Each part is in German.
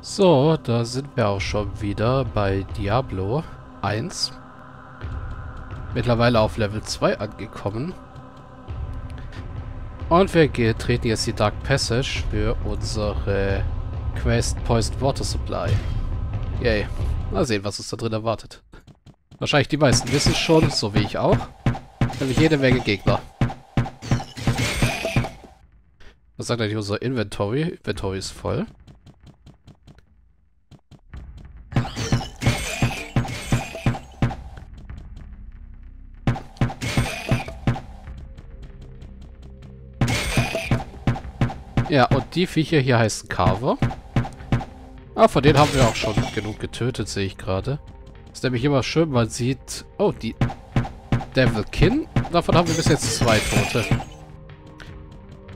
So, da sind wir auch schon wieder bei Diablo 1. Mittlerweile auf Level 2 angekommen. Und wir treten jetzt die Dark Passage für unsere Quest Poised Water Supply. Yay. Mal sehen, was uns da drin erwartet. Wahrscheinlich die meisten wissen es schon, so wie ich auch. Nämlich jede Menge Gegner. Was sagt eigentlich unser Inventory? Inventory ist voll. Ja, und die Viecher hier heißen Carver. Ah, von denen haben wir auch schon genug getötet, sehe ich gerade. Ist nämlich immer schön, man sieht... Oh, die Devilkin. Davon haben wir bis jetzt zwei Tote.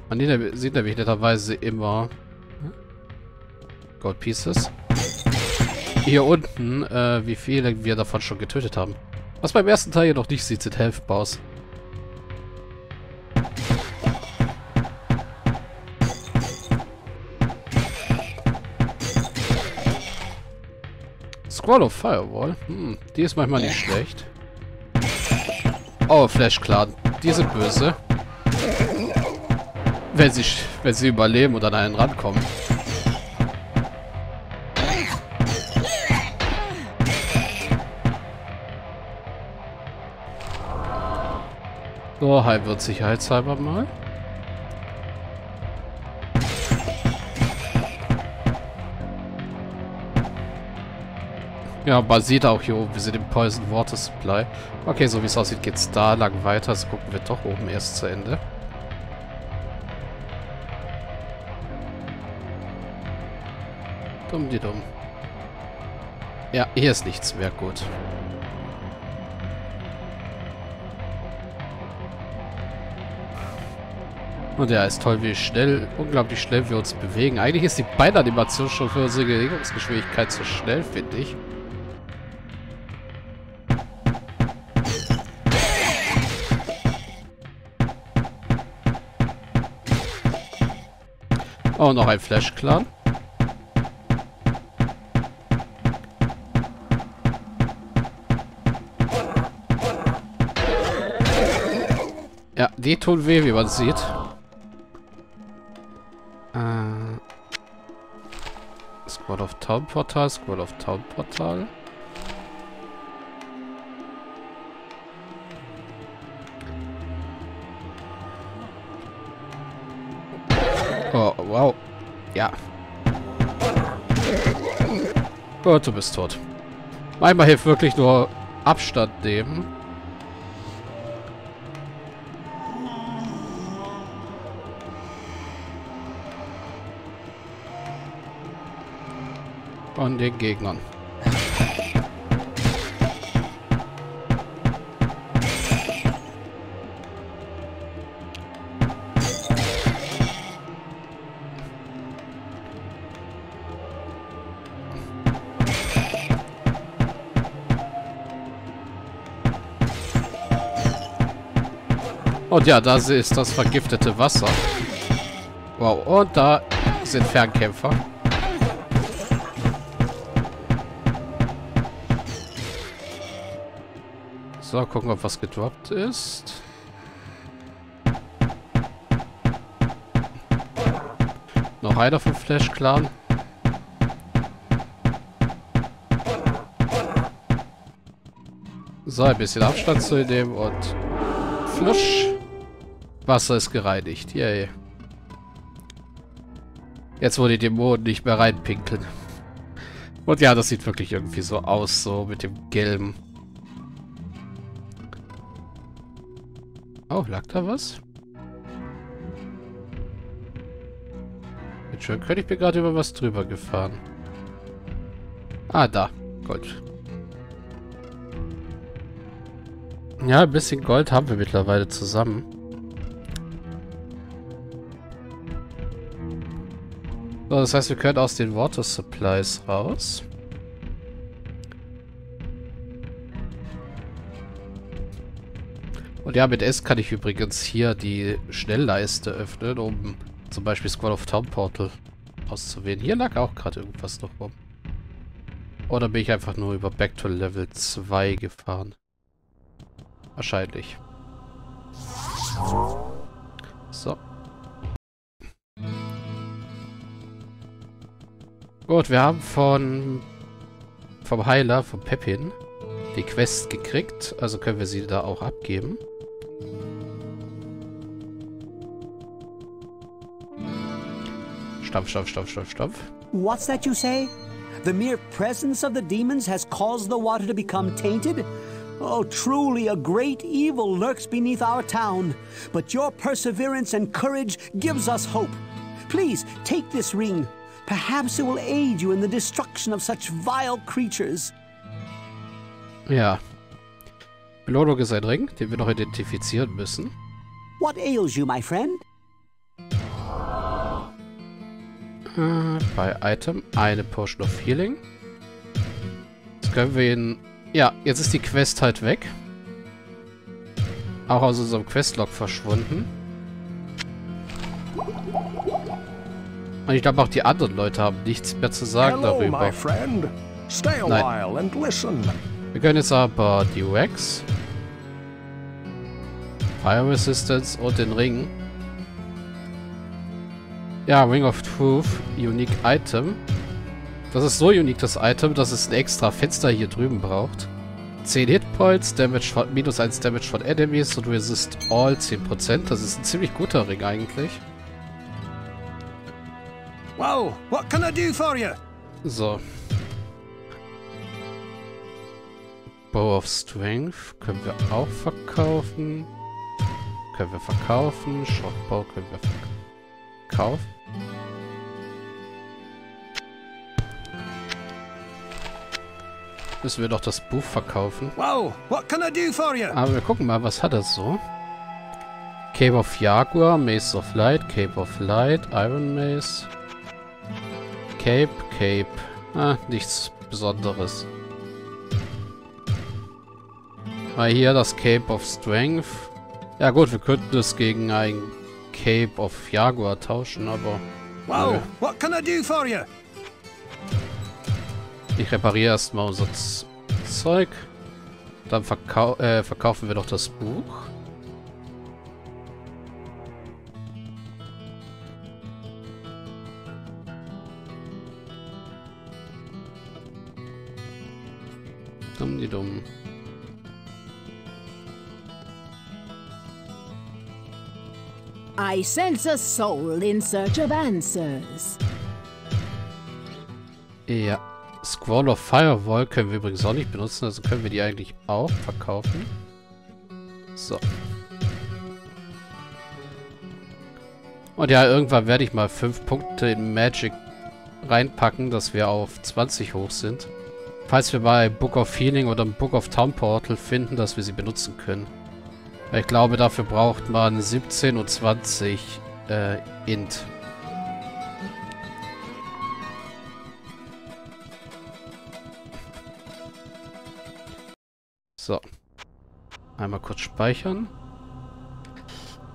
Man sieht nämlich netterweise immer... Gold Pieces. Hier unten, äh, wie viele wir davon schon getötet haben. Was beim ersten Teil jedoch nicht sieht, sind Health Bars. Squall of Firewall. Hm, die ist manchmal nicht schlecht. Oh, Flash Clan. Die sind böse. Wenn sie, wenn sie überleben und an einen rankommen. So, halb wird sicherheitshalber mal. Ja, sieht auch hier oben, wir sind im Poison Water Supply. Okay, so wie es aussieht, geht es da lang weiter. Also gucken wir doch oben erst zu Ende. Dumm die dumm. Ja, hier ist nichts mehr. Gut. Und ja, ist toll, wie schnell, unglaublich schnell wir uns bewegen. Eigentlich ist die Beinanimation schon für unsere Bewegungsgeschwindigkeit zu schnell, finde ich. Oh, noch ein Flash-Clan. Ja, die tun weh, wie man sieht. Äh, Squad of Town Portal, Squad of Town Portal. Wow. Ja. Oh, du bist tot. Manchmal hilft wirklich nur Abstand nehmen. Von den Gegnern. Und ja, da ist das vergiftete Wasser. Wow, und da sind Fernkämpfer. So, gucken, ob was gedroppt ist. Noch einer vom Flash Clan. So, ein bisschen Abstand zu nehmen und Flusch. Wasser ist gereinigt. Yay. Jetzt, wo die Dämonen nicht mehr reinpinkeln. Und ja, das sieht wirklich irgendwie so aus, so mit dem Gelben. Oh, lag da was? Schön, könnte ich mir gerade über was drüber gefahren. Ah, da. Gold. Ja, ein bisschen Gold haben wir mittlerweile zusammen. So, das heißt, wir können aus den Water Supplies raus. Und ja, mit S kann ich übrigens hier die Schnellleiste öffnen, um zum Beispiel Squad of Town Portal auszuwählen. Hier lag auch gerade irgendwas noch rum. Oder bin ich einfach nur über Back to Level 2 gefahren? Wahrscheinlich. So. Gut, wir haben von vom Heiler, vom Pepin, die Quest gekriegt. Also können wir sie da auch abgeben. What's that you say? The mere presence of the demons has caused the water to become tainted? Oh, truly a great evil lurks beneath our town. But your perseverance and courage gives us hope. Please, take this ring. Perhaps it will aid you in the destruction of such vile creatures. Ja. Belohnung ist ein Ring, den wir noch identifizieren müssen. What ails you, my friend? Äh, bei Item eine Potion of Healing. Jetzt können wir ihn... Ja, jetzt ist die Quest halt weg. Auch aus unserem Questlog verschwunden. Und ich glaube auch die anderen Leute haben nichts mehr zu sagen Hello, darüber. Nein. while and listen. Wir können jetzt aber die Wax, Fire Resistance und den Ring. Ja, Ring of Truth, Unique Item. Das ist so unique, das Item, dass es ein extra Fenster hier drüben braucht. 10 Hitpoints, Damage von, minus 1 Damage von Enemies und Resist All 10%. Das ist ein ziemlich guter Ring eigentlich. Whoa, what can I do for you? So. Bow of Strength können wir auch verkaufen. Können wir verkaufen. Shortbow können wir verkaufen. Müssen wir doch das Buch verkaufen. Whoa, what can I do for you? Aber wir gucken mal, was hat er so? Cape of Jaguar, Mace of Light, Cape of Light, Iron Mace. Cape, Cape. Ah, nichts Besonderes. Mal hier das Cape of Strength. Ja gut, wir könnten es gegen ein Cape of Jaguar tauschen, aber Whoa, Nö. what can I do for you? ich repariere erstmal unser Z Zeug. Dann verkau äh, verkaufen wir doch das Buch. Dumm die dumm. I sense a soul in search of answers. Ja. Squall of Firewall können wir übrigens auch nicht benutzen, also können wir die eigentlich auch verkaufen. So. Und ja, irgendwann werde ich mal 5 Punkte in Magic reinpacken, dass wir auf 20 hoch sind. Falls wir bei Book of Healing oder Book of Town Portal finden, dass wir sie benutzen können. Ich glaube, dafür braucht man 17 und 20 äh, Int. So. Einmal kurz speichern.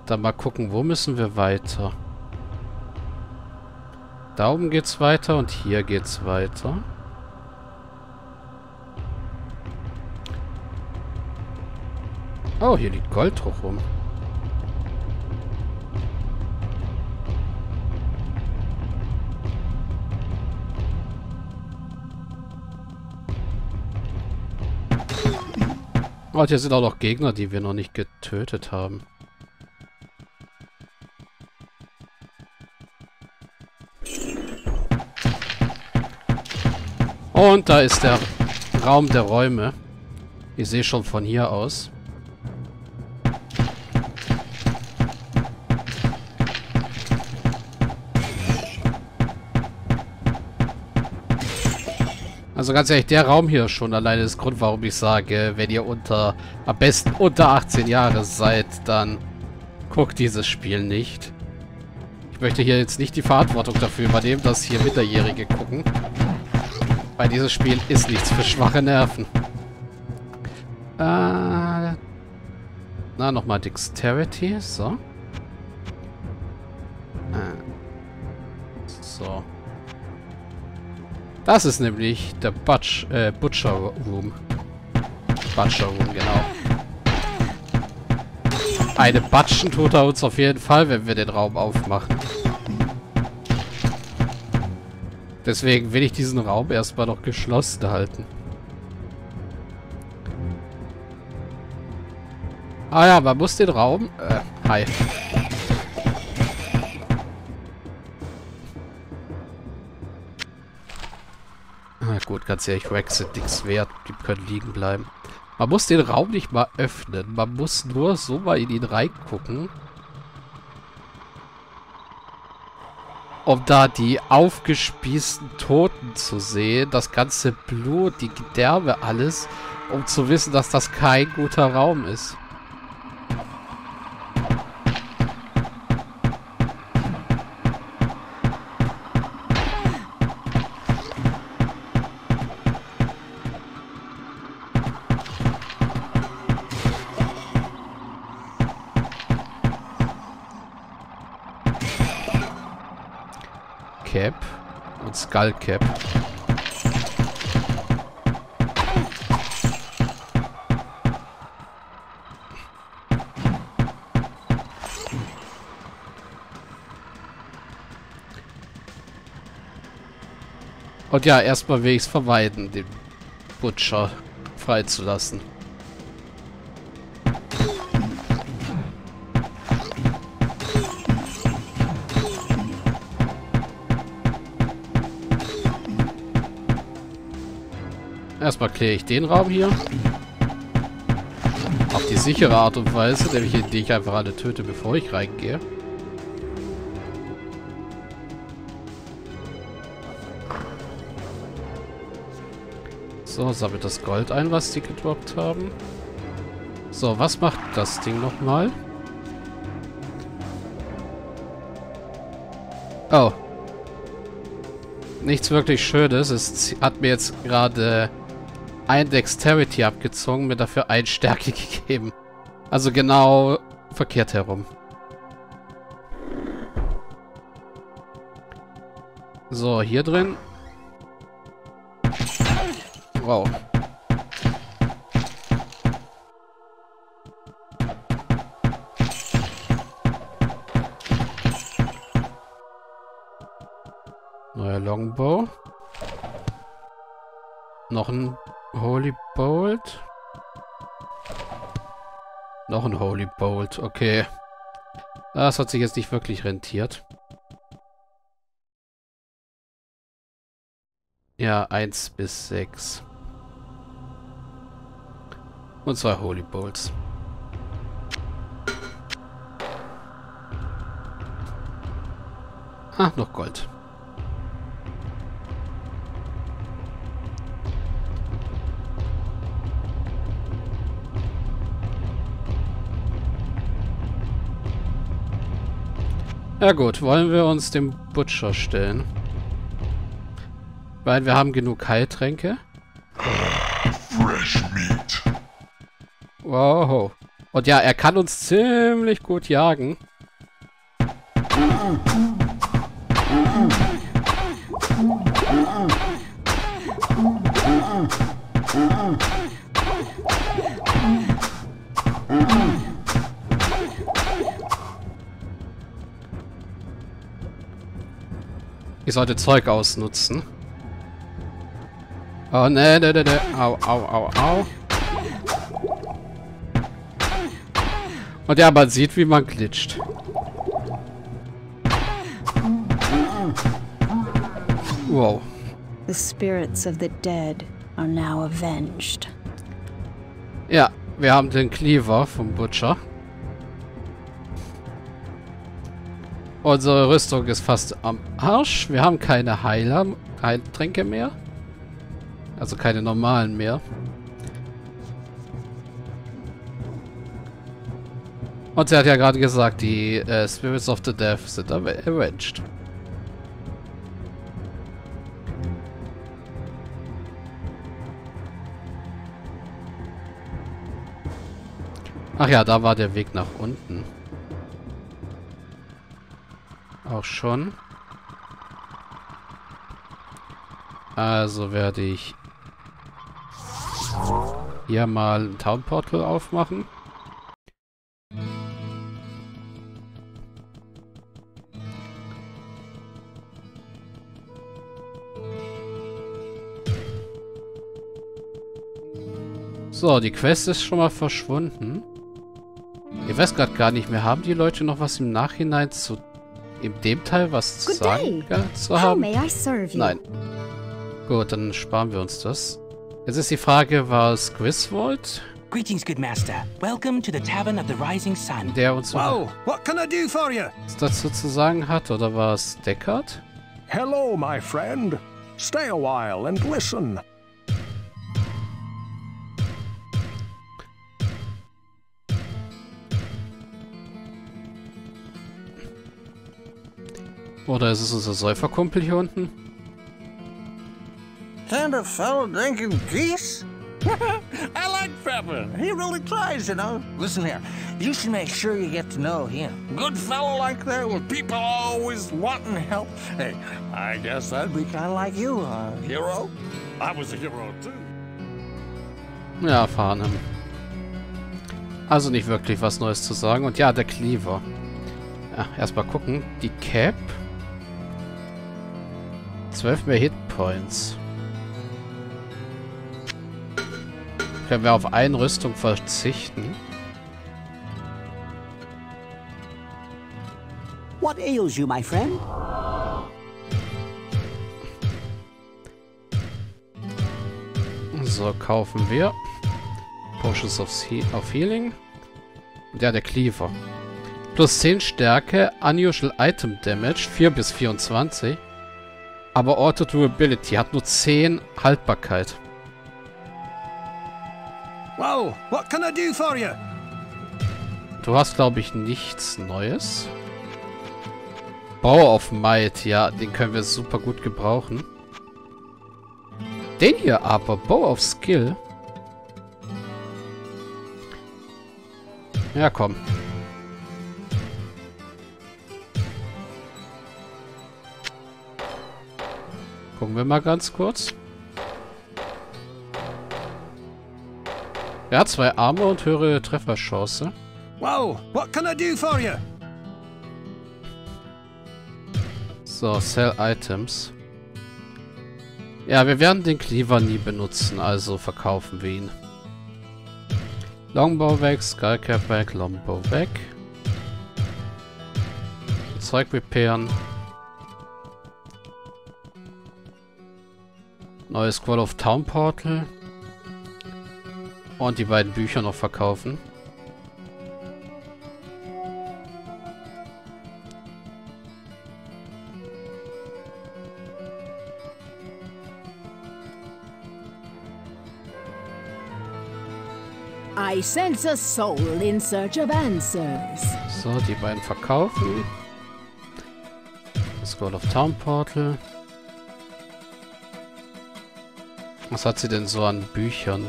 Dann mal gucken, wo müssen wir weiter. Da oben geht's weiter und hier geht's weiter. Oh, hier liegt Gold rum. Oh, hier sind auch noch Gegner, die wir noch nicht getötet haben. Und da ist der Raum der Räume. Ich sehe schon von hier aus. Also ganz ehrlich, der Raum hier ist schon alleine das Grund, warum ich sage, wenn ihr unter, am besten unter 18 Jahre seid, dann guckt dieses Spiel nicht. Ich möchte hier jetzt nicht die Verantwortung dafür übernehmen, dass hier Minderjährige gucken. Weil dieses Spiel ist nichts für schwache Nerven. Äh, na, nochmal Dexterity, so. Das ist nämlich der Butch, äh, Butcher Room. Butcher Room, genau. Eine Batschen tut er uns auf jeden Fall, wenn wir den Raum aufmachen. Deswegen will ich diesen Raum erstmal noch geschlossen halten. Ah ja, man muss den Raum... Äh, hi. Gut, ganz ehrlich, Rex sind nichts wert. Die können liegen bleiben. Man muss den Raum nicht mal öffnen. Man muss nur so mal in ihn reingucken. Um da die aufgespießten Toten zu sehen. Das ganze Blut, die Gedärme, alles. Um zu wissen, dass das kein guter Raum ist. Und Skull Cap. Und ja, erstmal will ich es vermeiden, den Butcher freizulassen. Erstmal kläre ich den Raum hier. Auf die sichere Art und Weise, nämlich indem ich einfach alle töte, bevor ich reingehe. So, sammelt das Gold ein, was die gedroppt haben. So, was macht das Ding nochmal? Oh. Nichts wirklich Schönes. Es hat mir jetzt gerade ein Dexterity abgezogen, mir dafür ein Stärke gegeben. Also genau verkehrt herum. So, hier drin. Wow. Neuer Longbow. Noch ein Holy Bolt. Noch ein Holy Bolt, okay. Das hat sich jetzt nicht wirklich rentiert. Ja, 1 bis 6. Und zwei Holy Bolts. Ah, noch Gold. Ja gut, wollen wir uns dem Butcher stellen? Weil wir haben genug Heiltränke. Fresh meat. Wow. Und ja, er kann uns ziemlich gut jagen. Ich sollte Zeug ausnutzen. Oh, ne, ne, ne, ne. Au, au, au, au. Und ja, man sieht, wie man glitscht. Wow. The spirits of the dead are now avenged. Ja, wir haben den Cleaver vom Butcher. Unsere Rüstung ist fast am Arsch. Wir haben keine Heiler, Heiltränke mehr. Also keine normalen mehr. Und sie hat ja gerade gesagt, die äh, Spirits of the Death sind avenged. Ach ja, da war der Weg nach unten. Auch schon. Also werde ich hier mal ein Town Portal aufmachen. So, die Quest ist schon mal verschwunden. Ich weiß gerade gar nicht mehr, haben die Leute noch was im Nachhinein zu in dem Teil was zu sagen ja, zu haben? Nein. Gut, dann sparen wir uns das. Jetzt ist die Frage, was Griswold? Greetings, good master. Welcome to the Tavern of the Rising Sun. Der uns Whoa, what can I do for you? was dazu zu sagen hat, oder war es Deckard? Hello, my friend. Stay a while and listen. Oder ist es unser Säuferkumpel hier unten? Can't a fellow drink in peace? I like Pepper. He really tries, you know. Listen here, you should make sure you get to know him. Good fellow like that with people always wanting help. Hey, I guess that'd be kind of like you, a hero. I was a hero too. Ja, Farnham. Also nicht wirklich was Neues zu sagen. Und ja, der Cleaver. Ja, erstmal gucken. Die Cap. 12 mehr Hitpoints. Können wir auf Einrüstung verzichten? What ails you, my friend? So, kaufen wir. Potions of, He of Healing. Ja, der Cleaver. Plus 10 Stärke, Unusual Item Damage, 4 bis 24. Aber Auto Durability hat nur 10 Haltbarkeit. Whoa, what can I do for you? Du hast, glaube ich, nichts Neues. Bauer of Might, ja, den können wir super gut gebrauchen. Den hier aber, Bow of Skill. Ja, komm. Gucken wir mal ganz kurz. Er hat zwei Arme und höhere Trefferchance. Whoa, what can I do for you? So, Sell Items. Ja, wir werden den Cleaver nie benutzen, also verkaufen wir ihn. Longbow weg, Skullcap weg, Longbow weg. Zeug repairen. Neues Squall of Town Portal. Und die beiden Bücher noch verkaufen. I sense a soul in search of answers. So, die beiden verkaufen. Scroll of Town Portal. Was hat sie denn so an Büchern?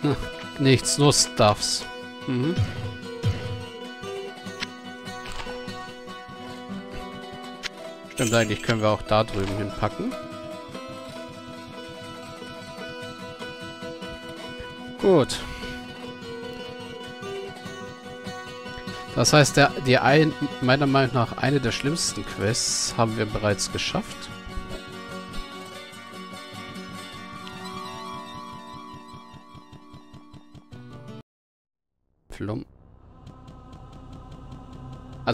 Hm, nichts, nur Stuffs. Mhm. Stimmt, eigentlich können wir auch da drüben hinpacken. Gut. Das heißt, der, die ein, meiner Meinung nach eine der schlimmsten Quests haben wir bereits geschafft.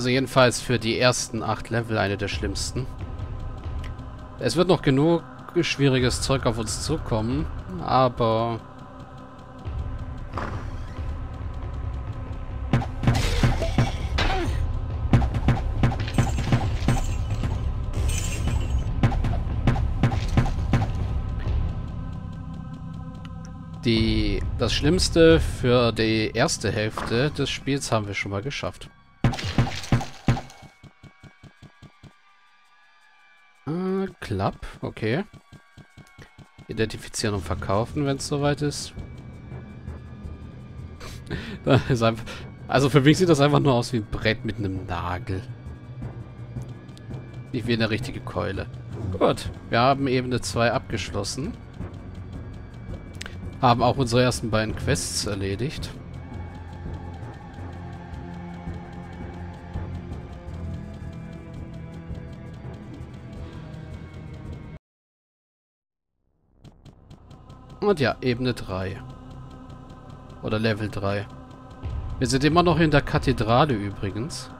Also jedenfalls für die ersten acht Level eine der schlimmsten. Es wird noch genug schwieriges Zeug auf uns zukommen, aber Die, das Schlimmste für die erste Hälfte des Spiels haben wir schon mal geschafft. Klapp, okay. Identifizieren und verkaufen, wenn es soweit ist. ist einfach, also für mich sieht das einfach nur aus wie ein Brett mit einem Nagel. Nicht wie eine richtige Keule. Gut, wir haben Ebene 2 abgeschlossen. Haben auch unsere ersten beiden Quests erledigt. Und ja, Ebene 3. Oder Level 3. Wir sind immer noch in der Kathedrale übrigens.